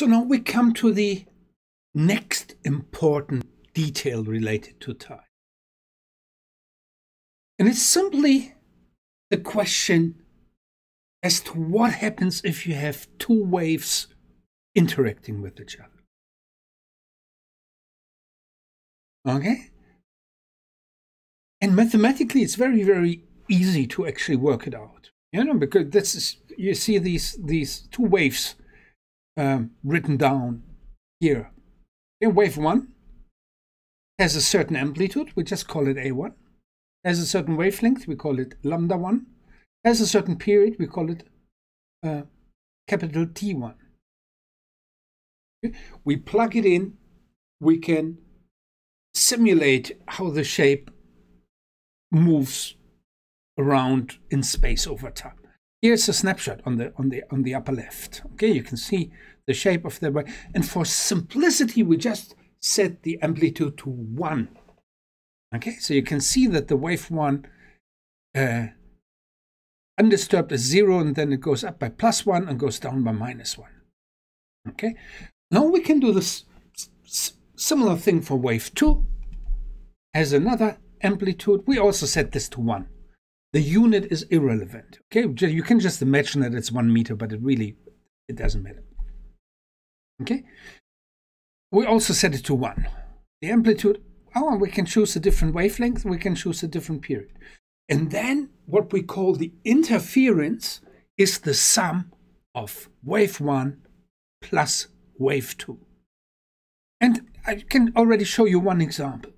So now we come to the next important detail related to time. And it's simply the question as to what happens if you have two waves interacting with each other. Okay? And mathematically, it's very, very easy to actually work it out. You know, because this is you see these these two waves um, written down here. Okay, wave one has a certain amplitude, we just call it a1. Has a certain wavelength, we call it lambda one. Has a certain period, we call it uh, capital T1. We plug it in, we can simulate how the shape moves around in space over time. Here's a snapshot on the on the on the upper left. Okay, you can see the shape of the wave. And for simplicity, we just set the amplitude to one. Okay, so you can see that the wave one uh, undisturbed is zero, and then it goes up by plus one and goes down by minus one. Okay, now we can do this similar thing for wave two. Has another amplitude. We also set this to one. The unit is irrelevant. Okay, you can just imagine that it's one meter, but it really it doesn't matter. Okay, we also set it to one. The amplitude. Oh, we can choose a different wavelength. We can choose a different period. And then what we call the interference is the sum of wave 1 plus wave 2. And I can already show you one example.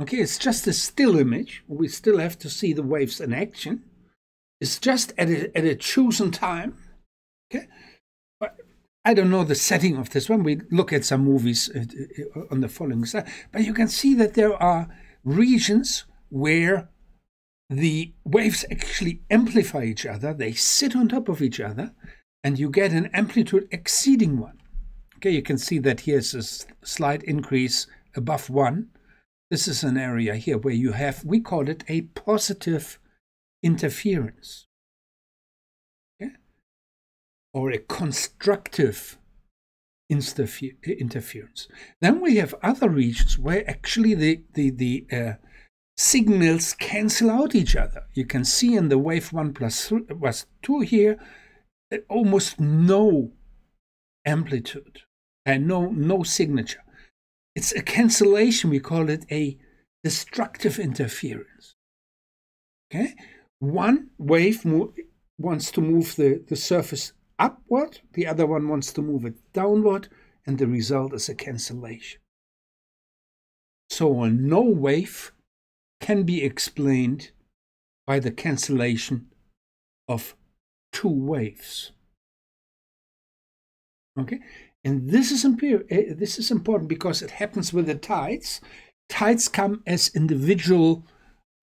Okay, it's just a still image. We still have to see the waves in action. It's just at a, at a chosen time. Okay, I don't know the setting of this one. We look at some movies uh, uh, on the following slide, but you can see that there are regions where the waves actually amplify each other. They sit on top of each other, and you get an amplitude exceeding one. Okay, you can see that here's a slight increase above one this is an area here where you have, we call it a positive interference. Or a constructive interference. Then we have other regions where actually the, the, the uh, signals cancel out each other. You can see in the wave 1 plus, three, plus 2 here, almost no amplitude and no, no signature. It's a cancellation. We call it a destructive interference. Okay? One wave wants to move the, the surface upward, the other one wants to move it downward, and the result is a cancellation. So a no wave can be explained by the cancellation of two waves. Okay? And this is, eh, this is important because it happens with the tides. Tides come as individual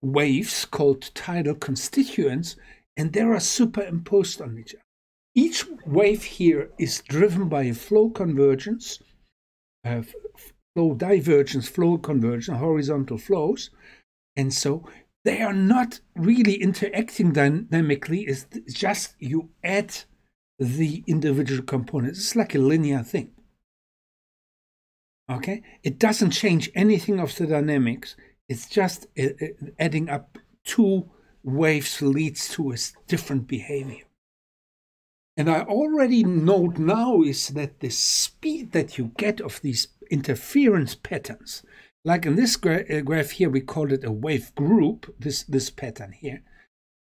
waves called tidal constituents, and they are superimposed on each other. Each wave here is driven by a flow convergence, uh, flow divergence, flow convergence, horizontal flows. And so they are not really interacting dynamically, it's just you add the individual components. It's like a linear thing. Okay? It doesn't change anything of the dynamics. It's just uh, uh, adding up two waves leads to a different behavior. And I already note now is that the speed that you get of these interference patterns, like in this gra uh, graph here, we call it a wave group, this, this pattern here.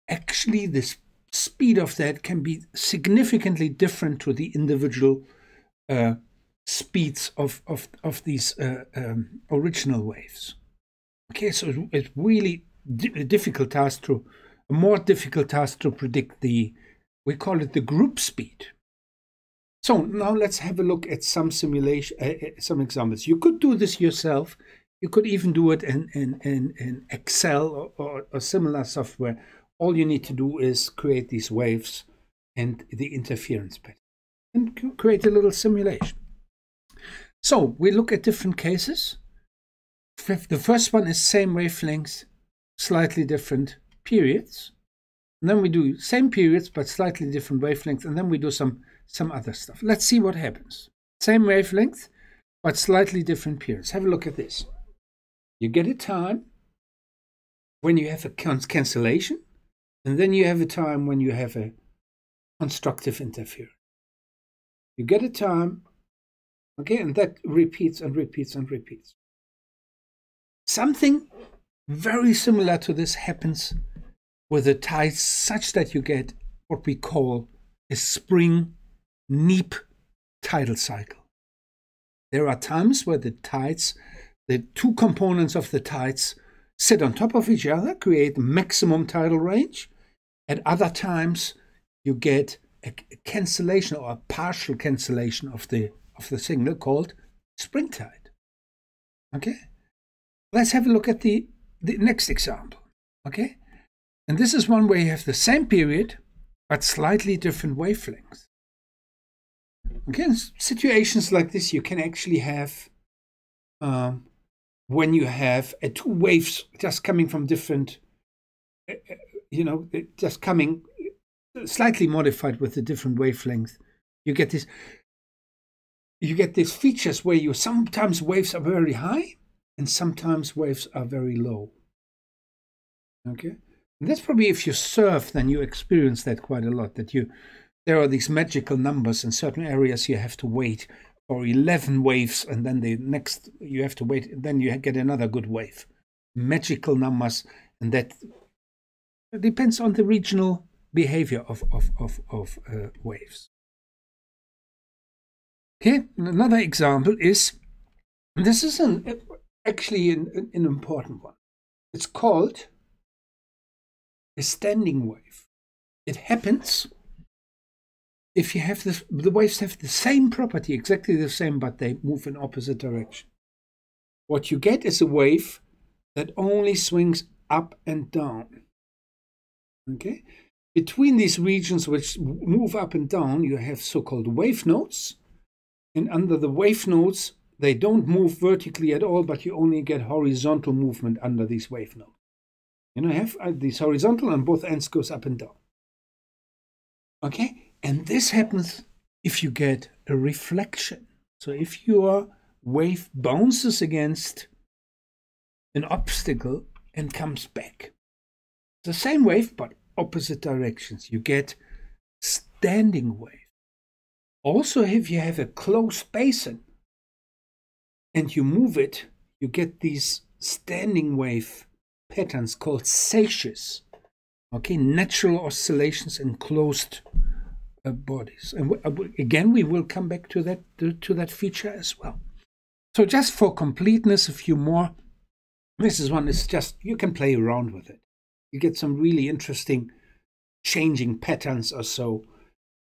Actually, this speed of that can be significantly different to the individual uh, speeds of, of, of these uh, um, original waves. Okay, so it's really a difficult task to, a more difficult task to predict the, we call it the group speed. So now let's have a look at some simulation, uh, uh some examples. You could do this yourself. You could even do it in, in, in, in Excel or, or, or similar software all you need to do is create these waves and the interference pattern and create a little simulation. So we look at different cases. The first one is same wavelengths, slightly different periods. And then we do same periods but slightly different wavelengths, and then we do some some other stuff. Let's see what happens. Same wavelength, but slightly different periods. Have a look at this. You get a time when you have a cancellation, and then you have a time when you have a constructive interference. You get a time, okay, and that repeats and repeats and repeats. Something very similar to this happens with the tides, such that you get what we call a spring neap tidal cycle. There are times where the tides, the two components of the tides, sit on top of each other, create maximum tidal range. At other times, you get a cancellation or a partial cancellation of the of the signal called spring tide. Okay, let's have a look at the the next example. Okay, and this is one where you have the same period but slightly different wavelengths. Okay, in situations like this, you can actually have um, when you have uh, two waves just coming from different, uh, uh you know, just coming slightly modified with a different wavelength. You get this. You get these features where you sometimes waves are very high and sometimes waves are very low. Okay, and that's probably if you surf, then you experience that quite a lot. That you there are these magical numbers in certain areas you have to wait for 11 waves and then the next you have to wait then you get another good wave magical numbers and that depends on the regional behavior of, of, of, of uh, waves. Okay, another example is this is an, actually an, an important one. It's called a standing wave. It happens if you have this, the waves have the same property, exactly the same, but they move in opposite direction. What you get is a wave that only swings up and down. Okay, between these regions which move up and down, you have so-called wave nodes. And under the wave nodes, they don't move vertically at all, but you only get horizontal movement under these wave nodes. You know, have uh, these horizontal and both ends goes up and down. Okay, and this happens if you get a reflection. So if your wave bounces against an obstacle and comes back, the same wave, but opposite directions. You get standing wave. Also, if you have a closed basin and you move it, you get these standing wave patterns called seiches. Okay, natural oscillations in closed uh, bodies. And uh, again, we will come back to that to, to that feature as well. So, just for completeness, a few more. This is one. It's just you can play around with it you get some really interesting changing patterns or so.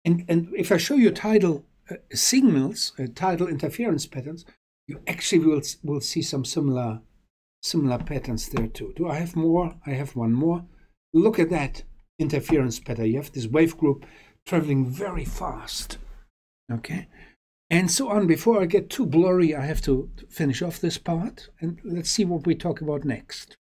And, and if I show you tidal uh, signals, uh, tidal interference patterns, you actually will, will see some similar, similar patterns there too. Do I have more? I have one more. Look at that interference pattern. You have this wave group traveling very fast. Okay. And so on. Before I get too blurry, I have to finish off this part. And let's see what we talk about next.